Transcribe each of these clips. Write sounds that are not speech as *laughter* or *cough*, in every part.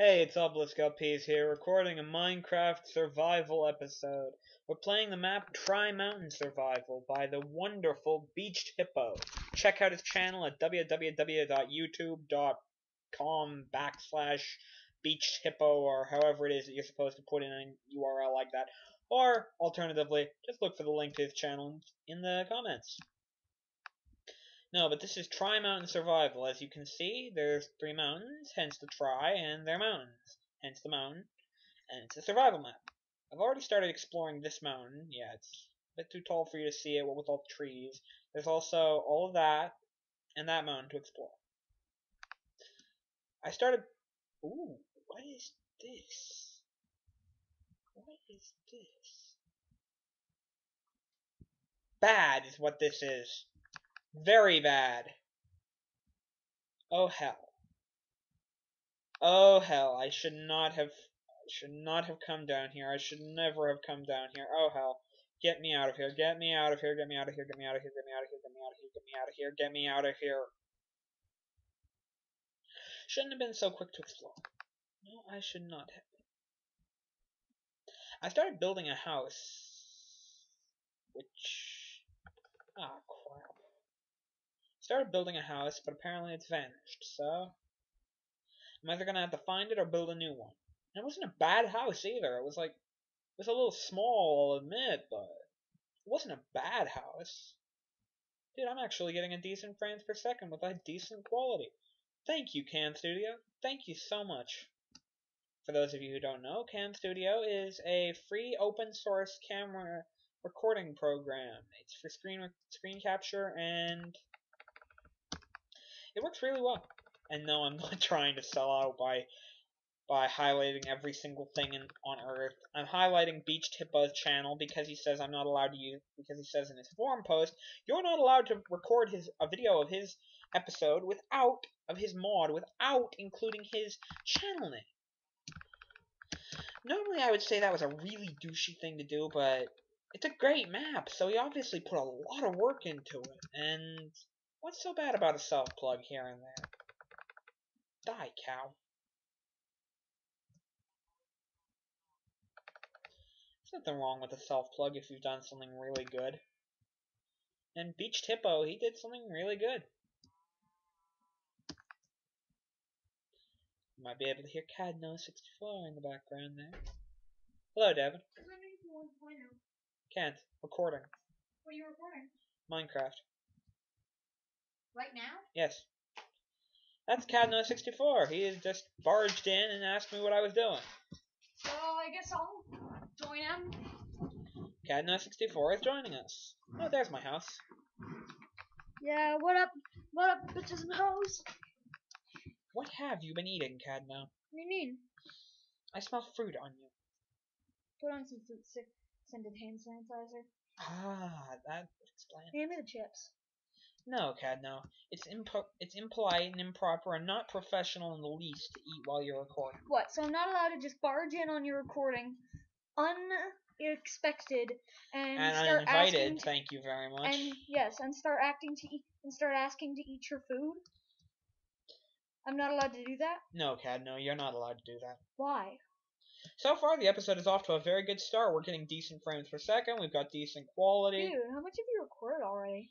Hey, it's Obelisk LPs here, recording a Minecraft survival episode. We're playing the map Tri Mountain Survival by the wonderful Beached Hippo. Check out his channel at www.youtube.com backslash Beached Hippo or however it is that you're supposed to put in a URL like that. Or, alternatively, just look for the link to his channel in the comments. No, but this is Tri Mountain Survival. As you can see, there's three mountains, hence the Tri, and they're mountains, hence the mountain, and it's a survival map. I've already started exploring this mountain. Yeah, it's a bit too tall for you to see it, what with all the trees. There's also all of that, and that mountain to explore. I started... Ooh, what is this? What is this? Bad is what this is. Very bad. Oh hell. Oh hell, I should not have I should not have come down here. I should never have come down here. Oh hell. Get me out of here. Get me out of here. Get me out of here. Get me out of here. Get me out of here. Get me out of here. Get me out of here. Get me out of here. Shouldn't have been so quick to explore. No, I should not have. I started building a house which ah started building a house, but apparently it's vanished, so I'm either gonna have to find it or build a new one. And it wasn't a bad house either. It was like it was a little small, I'll admit, but it wasn't a bad house. Dude, I'm actually getting a decent frames per second with a decent quality. Thank you, Cam Studio. Thank you so much. For those of you who don't know, Cam Studio is a free open source camera recording program. It's for screen screen capture and it works really well. And no, I'm *laughs* not trying to sell out by by highlighting every single thing in, on Earth. I'm highlighting Beached Hippo's channel because he says I'm not allowed to use because he says in his forum post you're not allowed to record his a video of his episode without of his mod without including his channel name. Normally I would say that was a really douchey thing to do, but it's a great map, so he obviously put a lot of work into it, and What's so bad about a self plug here and there? Die, cow. There's nothing wrong with a self plug if you've done something really good. And Beached Hippo, he did something really good. You might be able to hear Kadno64 in the background there. Hello, Devin. Can't. Oh? Recording. What are you recording? Minecraft. Right now? Yes. That's Kadno64. He has just barged in and asked me what I was doing. So I guess I'll join him. Kadno64 is joining us. Oh, there's my house. Yeah, what up? What up, bitches and hoes? What have you been eating, Cadno? What do you mean? I smell fruit on you. Put on some scented hand sanitizer. Ah, that explains. Hand me the chips. No, Kadno. It's impo- it's impolite and improper and not professional in the least to eat while you're recording. What? So I'm not allowed to just barge in on your recording, unexpected, and, And start uninvited, asking. To, thank you very much. and yes, and start acting to eat and start asking to eat your food. I'm not allowed to do that. No, Kadno, you're not allowed to do that. Why? So far, the episode is off to a very good start. We're getting decent frames per second. We've got decent quality. Dude, how much have you recorded already?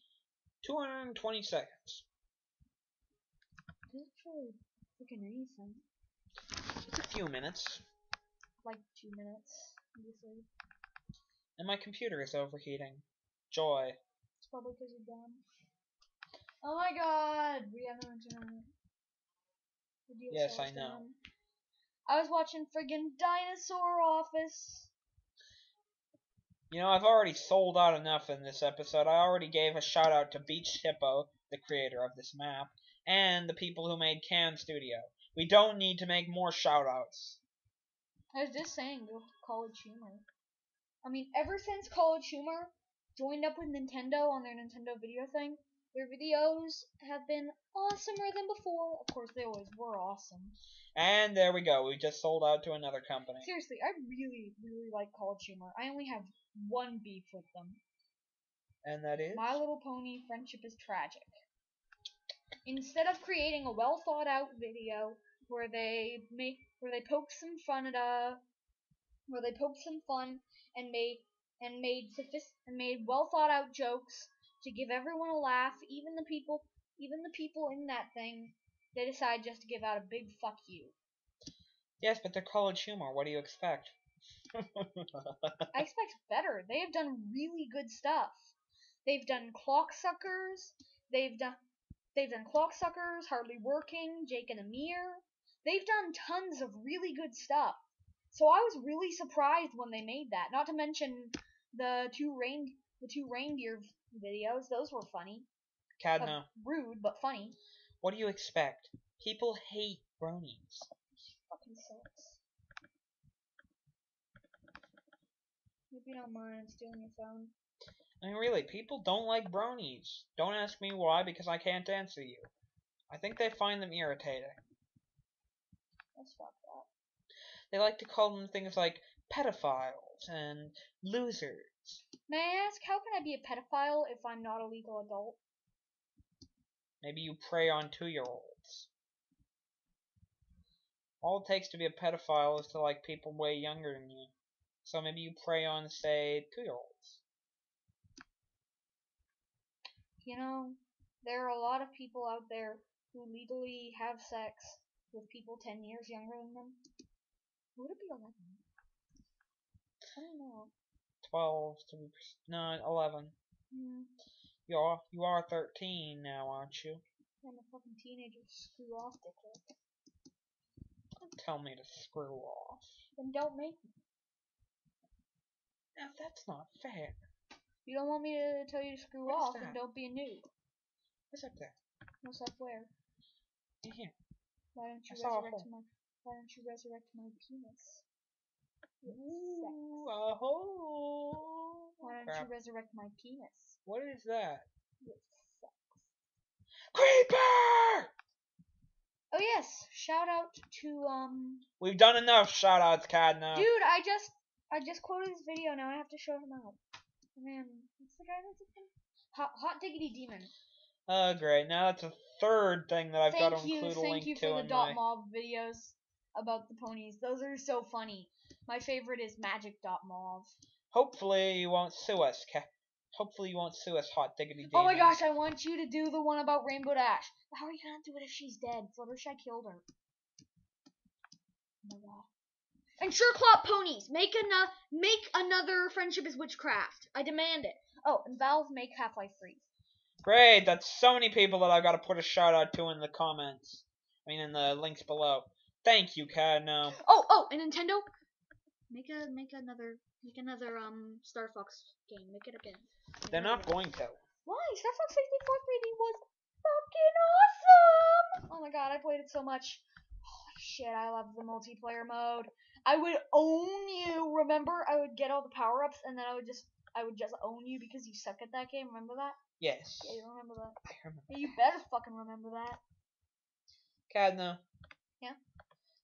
220 seconds. That's actually freaking anything. It's a few minutes. Like two minutes, obviously. And my computer is overheating. Joy. It's probably because you're dumb. Oh my god, we have no internet. Yes, I know. down. I was watching friggin' Dinosaur Office. You know, I've already sold out enough in this episode. I already gave a shout out to Beached Hippo, the creator of this map, and the people who made Cam Studio. We don't need to make more shout outs. I was just saying, College Humor. I mean, ever since College Humor joined up with Nintendo on their Nintendo video thing, their videos have been awesomer than before. Of course, they always were awesome. And there we go. We just sold out to another company. Seriously, I really, really like College Humor. I only have one beef with them. And that is? My Little Pony friendship is tragic. Instead of creating a well thought out video where they make where they poke some fun at a where they poke some fun and made and made sophist- and made well thought out jokes to give everyone a laugh, even the people even the people in that thing, they decide just to give out a big fuck you. Yes, but they're college humor. What do you expect? *laughs* I expect better. They have done really good stuff. They've done Clocksuckers. They've done they've done Clocksuckers, Hardly Working, Jake and Amir. They've done tons of really good stuff. So I was really surprised when they made that. Not to mention the two rain the two reindeer videos. Those were funny. Kadno, rude, but funny. what do you expect? People hate bronies. Fucking sucks. Hope you don't mind stealing your phone. I mean, really, people don't like bronies. Don't ask me why, because I can't answer you. I think they find them irritating. That's fucked up. They like to call them things like pedophiles and losers. May I ask, how can I be a pedophile if I'm not a legal adult? Maybe you prey on two year olds. All it takes to be a pedophile is to like people way younger than you. So maybe you prey on, say, two year olds. You know, there are a lot of people out there who legally have sex with people 10 years younger than them. Would it be 11? I don't know. 12 to be no, 11. Hmm, You are, you are 13 now, aren't you? I'm a fucking teenager. Screw off, dickhead. Don't tell me to screw off. Then don't make me. Now that's not fair. You don't want me to tell you to screw off, that? don't be a noob. What's up there? What's up where? In here. Why don't you I resurrect my Why don't you resurrect my penis? Ooh, a hole. Why don't Crap. you resurrect my penis? What is that? Creeper! Oh yes, shout out to um We've done enough shout outs, Kadno. dude. I just I just quoted his video. Now I have to show him out. Man, what's the guy that's in Hot Hot Diggity Demon. Oh, great. Now that's a third thing that I've got thank to you, include a link to. thank link you for the Dot my. MOV videos about the ponies. Those are so funny. My favorite is Magic Dot MOV. Hopefully you won't sue us, Ca- Hopefully you won't sue us, Hot Diggity Demon. Oh my gosh, I want you to do the one about Rainbow Dash. How are you gonna do it if she's dead? Fluttershy killed her. Oh my god. And Sherclop ponies, make another make another friendship is witchcraft. I demand it. Oh, and Valve make Half Life Three. Great, that's so many people that I've got to put a shout out to in the comments. I mean, in the links below. Thank you, Kadno. Oh, oh, and Nintendo, make a make another make another um Star Fox game. Make it again. Make They're not one. going to. Why? Star Fox 64 3D was fucking awesome! Oh my god, I played it so much. Holy shit, I love the multiplayer mode. I would own you. Remember, I would get all the power ups and then I would just I would just own you because you suck at that game. Remember that? Yes. Yeah, you remember that. I remember. Yeah, you better fucking remember that. Kadno. Yeah?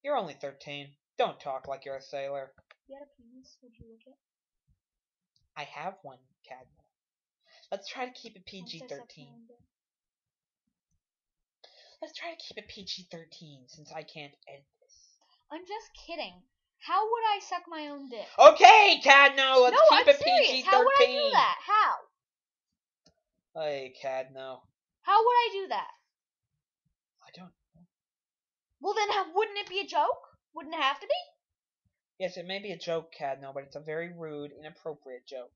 You're only 13. Don't talk like you're a sailor. You had a penis? Would you look at? I have one, Kadno. Let's try to keep it PG suck 13. my own dick. Let's try to keep it PG 13 since I can't edit this. I'm just kidding. How would I suck my own dick? Okay, Kadno, let's no, keep I'm it. PG 13. How would I do that? How? Hey, Kadno. How would I do that? I don't. Well, then, wouldn't it be a joke? Wouldn't it have to be? Yes, it may be a joke, Kadno, but it's a very rude, inappropriate joke.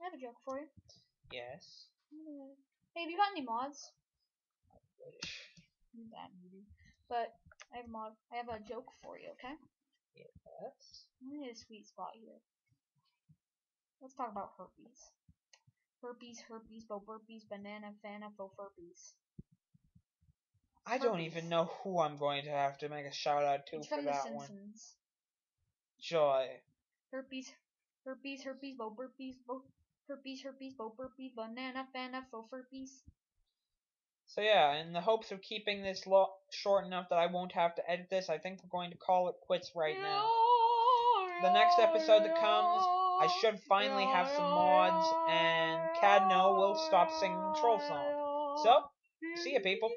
I have a joke for you. Yes. Hey, have you got any mods? Wish. Mm, Bad movie. But I have a mod. I have a joke for you. Okay. Yes. I'm a sweet spot here. Let's talk about herpes. Herpes, herpes, bo burpees, banana, fana, fo herpes. I don't Herpes. even know who I'm going to have to make a shout out to It's for from The that one. Simpsons. Joy. Herpes, herpes, herpes, bo burpees, bo herpes, herpes, bo burpees, banana, fana, fo herpes. So yeah, in the hopes of keeping this lo- short enough that I won't have to edit this, I think we're going to call it quits right now. The next episode that comes, I should finally have some mods, and Kadno will stop singing the troll song. So, See ya, people.